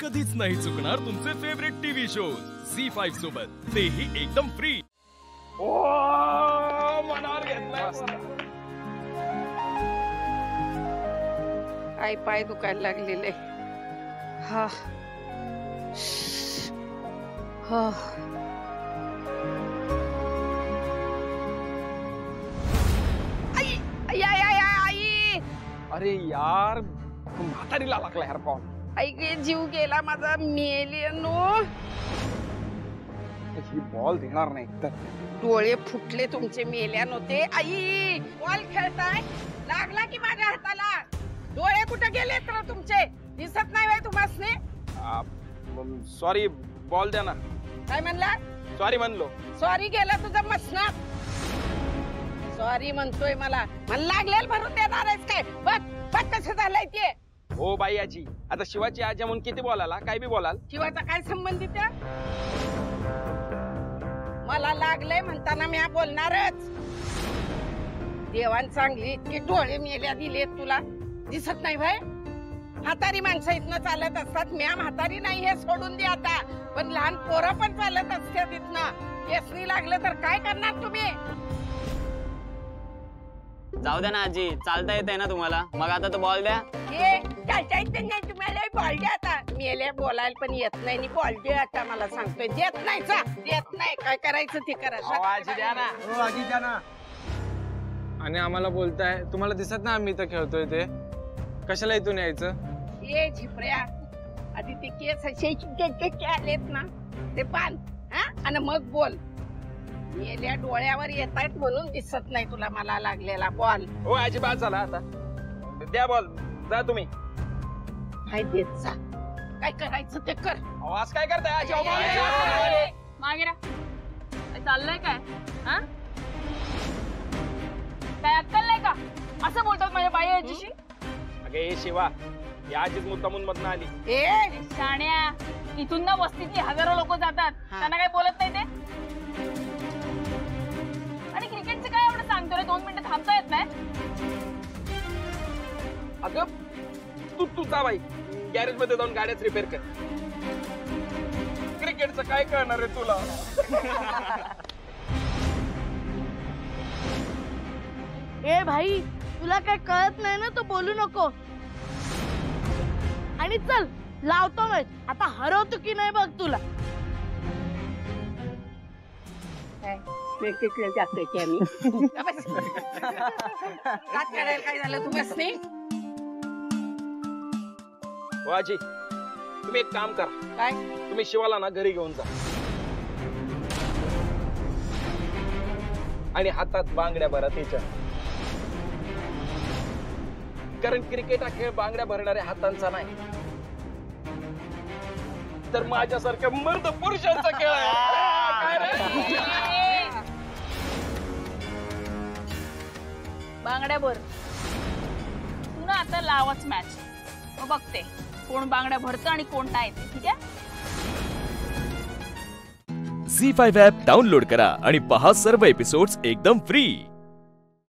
कधीच नाही चुकणार तुमचे favourite TV shows Zee five सोबत. तेही एकदम फ्री मनावर घेतलाय आई पाय दुखायला लागलेले. हा. हा. आई आई आई आई आई. आई अरे यार म्हातारीला लागला यार कॉल आई गे जीव गेला माझा मेलियनो ही बॉल देणार नाही. तर डोळे फुटले तुमचे मेल्यान होते आई बॉल खेळताय? लागला की माझ्या हाताला? डोळे कुठे गेले तर तुमचे? दिसत नाही बाई तुम्हाला सॉरी बॉल द्या ना. काय म्हणला? सॉरी म्हणलो. सॉरी गेला तुझा मसनात. सॉरी म्हणतोय मला. मला लागलेल भरून देणार आहेस काय? बघ बघ कसं झालंय ते. हो बाई आजी. आता शिवाची आजी म्हणून किती बोलाला काय बी बोलाल? शिवाचा काय संबंधित आहे? मला लागलंय म्हणताना मी बोलणारच. देवान चांगली इतकी डोळे मेल्या दिलेत तुला. दिसत नाही भाई म्हातारी माणसं इथनं चालत असतात. म्या म्हातारी नाही हे सोडून दे आता. पण लहान पोरं पण चालत असतात इथनं. केसनी लागलं तर काय करणार तुम्ही? जाऊ द्या ना आजी. चालता येत आहे ना तुम्हाला. मग आता तो बॉल द्या. नाही तुम्हाला बॉल दे आता. मेले बोलायला पण येत नाही. आणि बॉल दे आता मला सांगतोय. देत नाही चा देत नाही. काय करायचं ते करा. आजी द्या ना. आणि आम्हाला बोलताय तुम्हाला दिसत ना आम्ही इथं खेळतोय ते? कशाला इथून यायचं? ये झिपऱ्या. आधी ते केस असे चिटके आलेत ना ते बांध हा? आणि मग बोल. मेल्या डोळ्यावर येत आहेत म्हणून दिसत नाही तुला मला लागलेला बॉल. हो आजी बाद झाला आता. द्या बॉल. जा तुम्ही. काय देत जा. काय करायचं ते कर. आवाज काय करताय? आजी अहो. मागे चाललंय काय? हा? काय अक्कल नाही का? असं बोलतात माझ्या बाई याच्याशी अगे हे शिवा या आजीच मुद्दामून मधनं आली. ए शाण्या इथून ना वस्तीतली हजारो लोक जातात. हा. त्यांना काय बोलत नाही ते? आणि क्रिकेटचं काय एवढं सांगतो रे? दोन मिनिटं थांबता येत नाही? अगं तू तू जा बाई. गॅरेजमध्ये जाऊन गाड्याच रिपेअर कर. क्रिकेटचं काय कळणार आहे तुला? ए भाई तुला काय कळत नाही ना तू बोलू नको. आणि चल लावतो मॅच आता हरवतो की नाही बघ तुला. काय? झालं? तू बस नाही हो आजी तुम्ही एक काम करा. काय? तुम्ही शिवाला ना घरी घेऊन जा. आणि हातात बांगड्या भरा त्याच्या कारण क्रिकेट हा खेळ बांगड्या भरणाऱ्या हातांचा नाही. तर माझ्यासारख्या मर्द पुरुषांचा खेळ आहे. काय रे? बांगड्या भर. तू ना आता लावच मॅच मग बघते. कोण बांगड्या भरतं आणि कोण नाही ते ठीक आहे? झी फाईव्ह ॲप डाउनलोड करा आणि पहा सर्व एपिसोड्स एकदम फ्री.